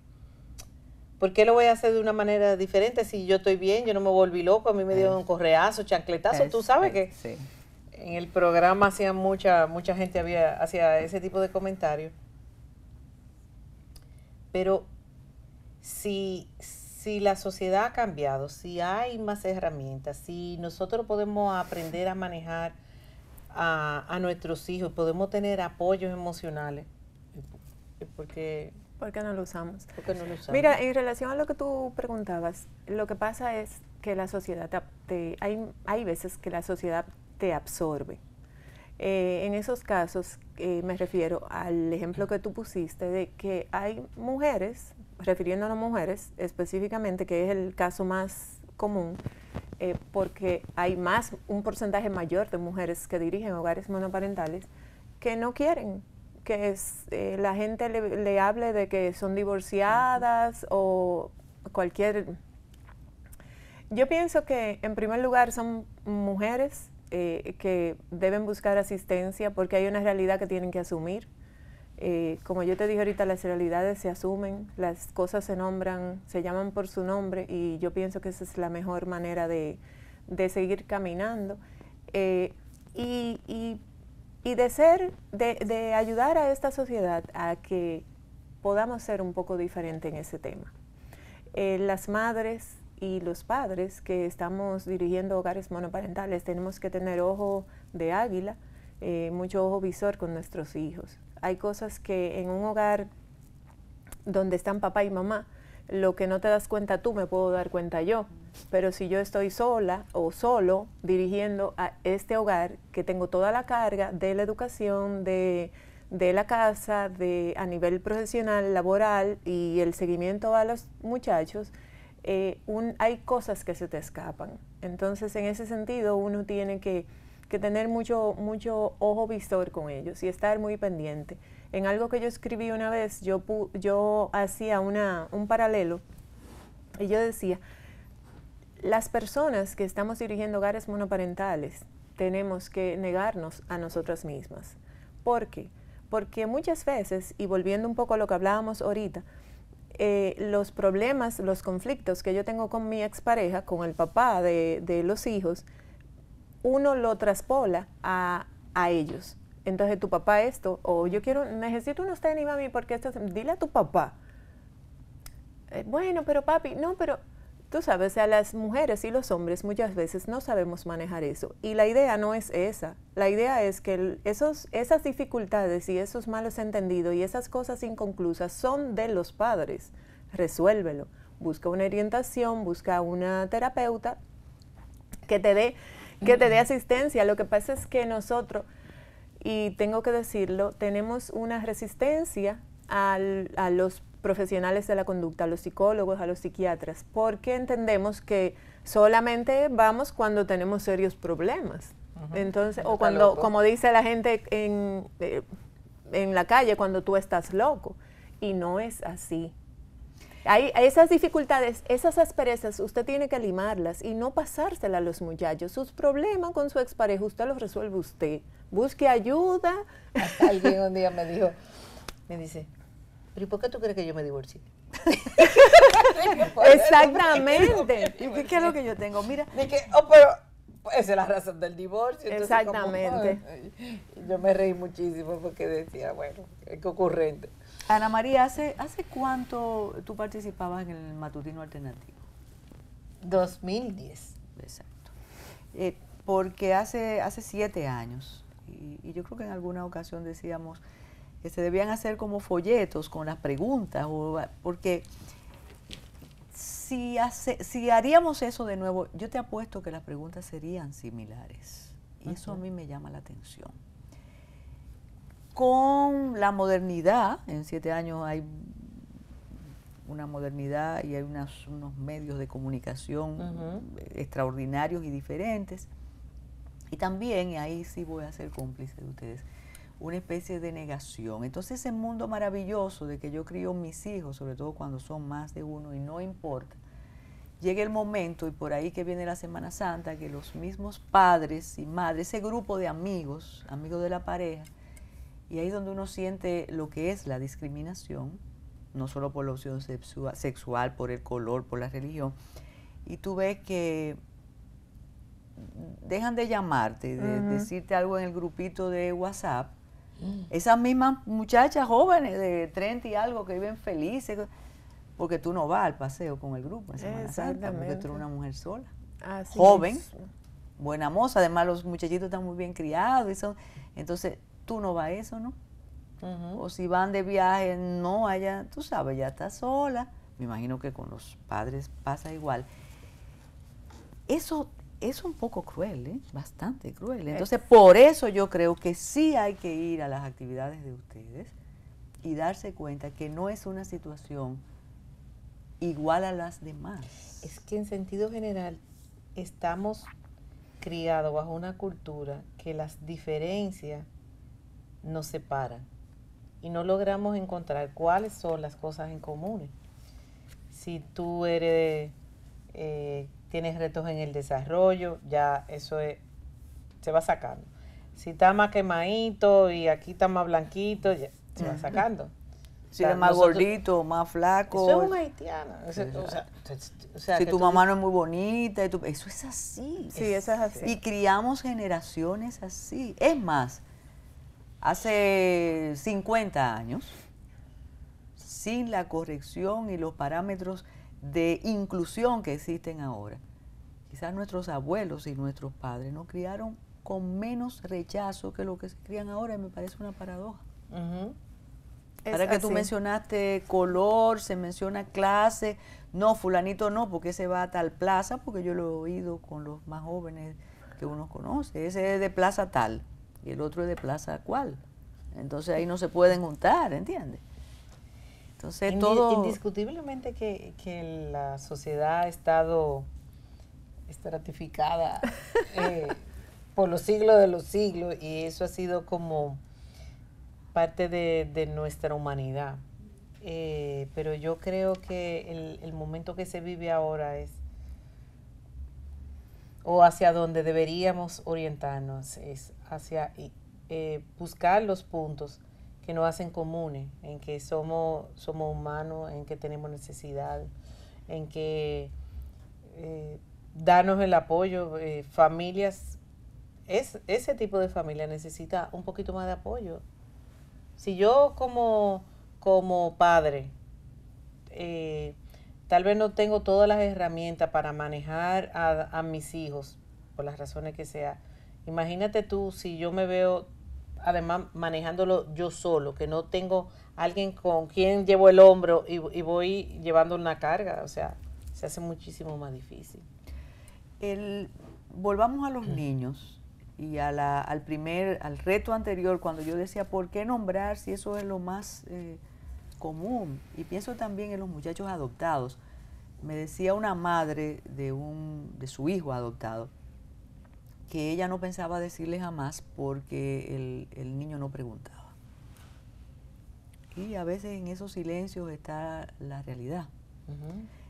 por qué lo voy a hacer de una manera diferente? Si yo estoy bien, yo no me volví loco, a mí me dio un correazo, chancletazo, tú sabes que... Sí en el programa hacía mucha, mucha gente había, hacía ese tipo de comentarios. Pero si, si la sociedad ha cambiado, si hay más herramientas, si nosotros podemos aprender a manejar a, a nuestros hijos, podemos tener apoyos emocionales, porque ¿Por qué no lo usamos? no lo usamos? Mira, en relación a lo que tú preguntabas, lo que pasa es que la sociedad, te, hay, hay veces que la sociedad te absorbe. Eh, en esos casos eh, me refiero al ejemplo que tú pusiste de que hay mujeres, refiriéndonos a mujeres específicamente, que es el caso más común, eh, porque hay más, un porcentaje mayor de mujeres que dirigen hogares monoparentales que no quieren que es, la gente le, le hable de que son divorciadas o cualquier... Yo pienso que en primer lugar son mujeres eh, que deben buscar asistencia porque hay una realidad que tienen que asumir. Eh, como yo te dije ahorita, las realidades se asumen, las cosas se nombran, se llaman por su nombre y yo pienso que esa es la mejor manera de, seguir caminando. Eh, y, y, de ser, de, de ayudar a esta sociedad a que podamos ser un poco diferentes en ese tema. las madres y los padres que estamos dirigiendo hogares monoparentales tenemos que tener ojo de águila, eh, mucho ojo visor con nuestros hijos. Hay cosas que en un hogar donde están papá y mamá, lo que no te das cuenta tú me puedo dar cuenta yo. Pero si yo estoy sola o solo dirigiendo a este hogar, que tengo toda la carga de la educación, de, de la casa, de a nivel profesional, laboral y el seguimiento a los muchachos, eh, hay cosas que se te escapan. Entonces, en ese sentido, uno tiene que, tener mucho, mucho ojo visor con ellos y estar muy pendiente. En algo que yo escribí una vez, yo, yo hacía un paralelo y yo decía, las personas que estamos dirigiendo hogares monoparentales tenemos que negarnos a nosotras mismas. ¿Por qué? Porque muchas veces, y volviendo un poco a lo que hablábamos ahorita, eh, los problemas, los conflictos que yo tengo con mi expareja, con el papá de, los hijos, uno lo traspola a, a ellos. Entonces tu papá esto, o yo quiero, necesito unos tenis, mami, porque esto, dile a tu papá. Eh, bueno, pero papi, no, pero tú sabes, a las mujeres y los hombres muchas veces no sabemos manejar eso. Y la idea no es esa. La idea es que esos, esas dificultades y esos malos entendidos y esas cosas inconclusas son de los padres. Resuélvelo. Busca una orientación, busca una terapeuta que te dé, que te dé asistencia. Lo que pasa es que nosotros y tengo que decirlo, tenemos una resistencia al, a los profesionales de la conducta, a los psicólogos, a los psiquiatras, porque entendemos que solamente vamos cuando tenemos serios problemas. Entonces, o cuando, como dice la gente en, eh, en la calle, cuando tú estás loco. Y no es así. Hay, esas dificultades, esas asperezas, usted tiene que limarlas y no pasárselas a los muchachos. Sus problemas con su expareja, usted los resuelve usted. Busque ayuda. alguien un día me dijo, me dice, ¿pero por qué tú crees que yo me divorcié? Exactamente. ¿Y qué es lo que yo tengo? Mira. Dije, oh, pero esa es la razón del divorcio. Exactamente. yo me reí muchísimo porque decía, bueno, qué ocurrente. Ana María, ¿hace, ¿hace cuánto tú participabas en el matutino alternativo? 2010. Exacto. Eh, porque hace, hace siete años, y, yo creo que en alguna ocasión decíamos que se debían hacer como folletos con las preguntas, porque si, hace, si haríamos eso de nuevo, yo te apuesto que las preguntas serían similares. Y eso a mí me llama la atención con la modernidad, en siete años hay una modernidad y hay unos medios de comunicación extraordinarios y diferentes. Y también, y ahí sí voy a ser cómplice de ustedes, una especie de negación. Entonces ese mundo maravilloso de que yo crío mis hijos, sobre todo cuando son más de uno y no importa, llega el momento, y por ahí que viene la Semana Santa, que los mismos padres y madres, ese grupo de amigos, amigos de la pareja, y ahí es donde uno siente lo que es la discriminación, no solo por la opción sexual, por el color, por la religión. Y tú ves que dejan de llamarte, de decirte algo en el grupito de WhatsApp. Esas mismas muchachas jóvenes de 30 y algo que viven felices, porque tú no vas al paseo con el grupo en Semana Santa, porque tú eres una mujer sola, joven, buena moza, además los muchachitos están muy bien criados. Y son, entonces, tú no vas a eso, ¿no? O si van de viaje, no, allá, tú sabes, ya está sola. Me imagino que con los padres pasa igual. Eso es un poco cruel, ¿eh? bastante cruel. Entonces, por eso yo creo que sí hay que ir a las actividades de ustedes y darse cuenta que no es una situación igual a las demás. Es que en sentido general estamos criados bajo una cultura que las diferencias nos separan y no logramos encontrar cuáles son las cosas en común. Si tú eres, eh, tienes retos en el desarrollo, ya eso se va sacando. Si está más quemadito y aquí está más blanquito, ya se va sacando. Si eres más gordito, más flaco. Eso es un haitiano. si tu mamá no es muy bonita, eso es así. Sí, eso es así. Y criamos generaciones así. Es más, hace 50 años, sin la corrección y los parámetros de inclusión que existen ahora. Quizás nuestros abuelos y nuestros padres nos criaron con menos rechazo que lo que se crían ahora y me parece una paradoja. Ahora que tú mencionaste color, se menciona clase, no, fulanito no, porque se va a tal plaza, porque yo lo he oído con los más jóvenes que uno conoce, ese es de plaza tal y el otro es de plaza cual. Entonces ahí no se pueden juntar, ¿entiendes? Entonces todo... Indiscutiblemente que, la sociedad ha estado estratificada eh, por los siglos de los siglos y eso ha sido como parte de, nuestra humanidad. Eh, pero yo creo que el, el momento que se vive ahora es o hacia donde deberíamos orientarnos es hacia eh, buscar los puntos que nos hacen comunes, en que somos, somos humanos, en que tenemos necesidades, en que eh, darnos el apoyo, eh, familias es, ese tipo de familia necesita un poquito más de apoyo. Si yo como, como padre, eh, tal vez no tengo todas las herramientas para manejar a, a mis hijos, por las razones que sea, imagínate tú si yo me veo además manejándolo yo solo, que no tengo alguien con quien llevo el hombro y, y voy llevando una carga, o sea, se hace muchísimo más difícil. El, volvamos a los niños y a la, al primer, al reto anterior, cuando yo decía, ¿por qué nombrar si eso es lo más eh, común? Y pienso también en los muchachos adoptados. Me decía una madre de, un, de su hijo adoptado que ella no pensaba decirle jamás porque el, el niño no preguntaba. Y a veces en esos silencios está la realidad.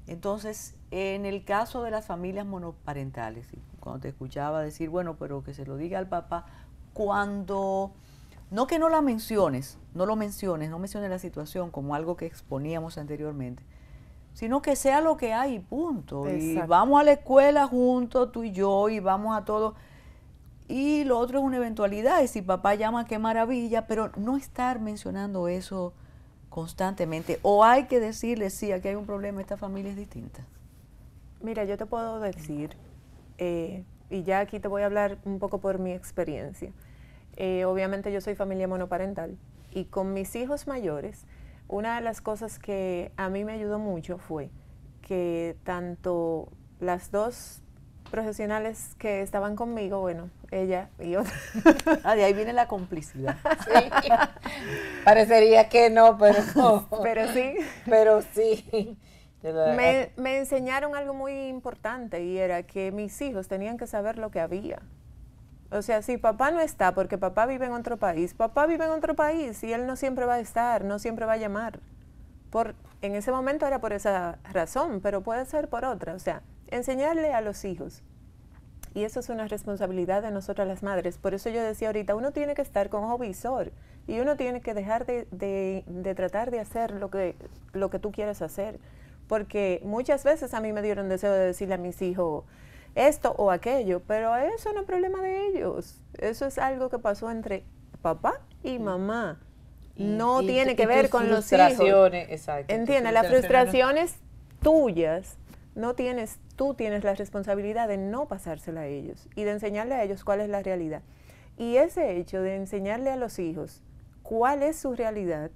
Entonces, en el caso de las familias monoparentales, cuando te escuchaba decir, bueno, pero que se lo diga al papá, cuando, no que no la menciones, no lo menciones, no menciones la situación como algo que exponíamos anteriormente, sino que sea lo que hay, punto. Y vamos a la escuela juntos, tú y yo, y vamos a todo. Y lo otro es una eventualidad, y si papá llama, qué maravilla, pero no estar mencionando eso constantemente. O hay que decirle, sí, aquí hay un problema, esta familia es distinta. Mira, yo te puedo decir, eh, y ya aquí te voy a hablar un poco por mi experiencia. Eh, obviamente yo soy familia monoparental y con mis hijos mayores, una de las cosas que a mí me ayudó mucho fue que tanto las dos profesionales que estaban conmigo, bueno, ella y otra. Ah, de ahí viene la complicidad. Sí. Parecería que no, pero Pero sí. Pero sí. Me, me, enseñaron algo muy importante y era que mis hijos tenían que saber lo que había. O sea, si papá no está porque papá vive en otro país, papá vive en otro país y él no siempre va a estar, no siempre va a llamar. Por, en ese momento era por esa razón, pero puede ser por otra. O sea, enseñarle a los hijos. Y eso es una responsabilidad de nosotras las madres. Por eso yo decía ahorita, uno tiene que estar con ojo visor y uno tiene que dejar de, de, de tratar de hacer lo que, lo que tú quieres hacer. Porque muchas veces a mí me dieron deseo de decirle a mis hijos esto o aquello, pero eso no es problema de ellos. Eso es algo que pasó entre papá y mamá. no tiene que ver con los hijos. Exacto. Entiende, las frustraciones tuyas no tienes, tú tienes la responsabilidad de no pasársela a ellos y de enseñarle a ellos cuál es la realidad. Y ese hecho de enseñarle a los hijos cuál es su realidad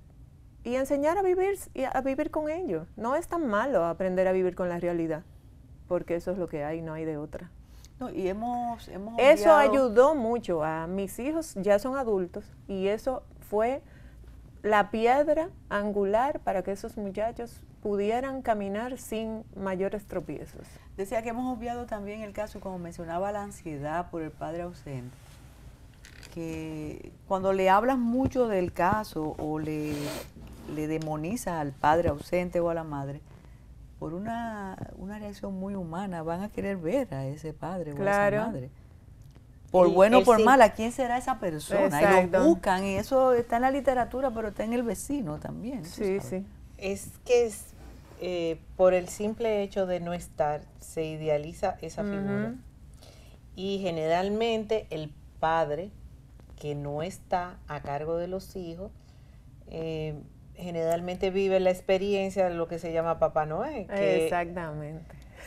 y enseñar a vivir, a vivir con ellos. No es tan malo aprender a vivir con la realidad, porque eso es lo que hay, no hay de otra. No, y hemos, eso ayudó mucho a mis hijos, ya son adultos, y eso fue la piedra angular para que esos muchachos pudieran caminar sin mayores tropiezos. Decía que hemos obviado también el caso, como mencionaba, la ansiedad por el padre ausente que cuando le hablas mucho del caso o le, le demonizas al padre ausente o a la madre, por una, una reacción muy humana, van a querer ver a ese padre o a esa madre. Por bueno o por mala, ¿quién será esa persona? Y lo buscan, y eso está en la literatura, pero está en el vecino también. Sí, sí. Es que es, eh, por el simple hecho de no estar, se idealiza esa figura. Y generalmente el padre que no está a cargo de los hijos, eh, generalmente vive la experiencia de lo que se llama Papá Noel. Exactamente.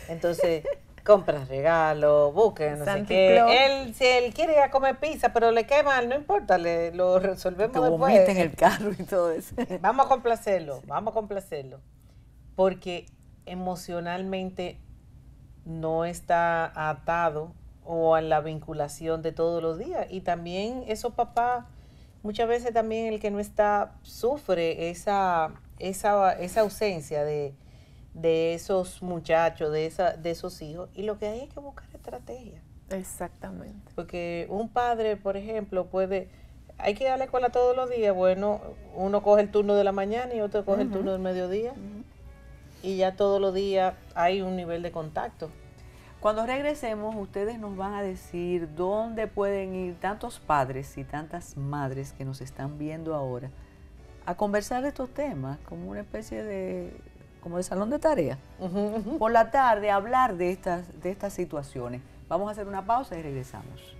Entonces, compra regalos, busca no sé qué. Él, si él quiere ir a comer pizza, pero le quema, mal, no importa, le, lo resolvemos después. en el carro y todo eso. Vamos a complacerlo, vamos a complacerlo. Porque emocionalmente no está atado o en la vinculación de todos los días. Y también esos papás, muchas veces también el que no está sufre esa, esa, esa ausencia de, esos muchachos, de, esa, de esos hijos. Y lo que hay es que buscar estrategia. Exactamente. Porque un padre, por ejemplo, puede, hay que ir a la escuela todos los días, bueno, uno coge el turno de la mañana y otro coge el turno del mediodía. Y ya todos los días hay un nivel de contacto. Cuando regresemos, ustedes nos van a decir dónde pueden ir tantos padres y tantas madres que nos están viendo ahora a conversar de estos temas, como una especie de, como de salón de tarea. Por la tarde, hablar de estas, de estas situaciones. Vamos a hacer una pausa y regresamos.